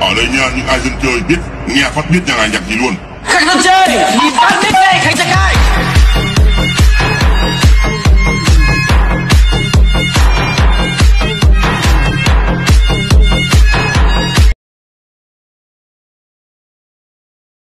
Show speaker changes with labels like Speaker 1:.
Speaker 1: ở đây nha những ai dân chơi biết, nghe phát biết nhà này nhạc gì luôn.
Speaker 2: Khách dân chơi!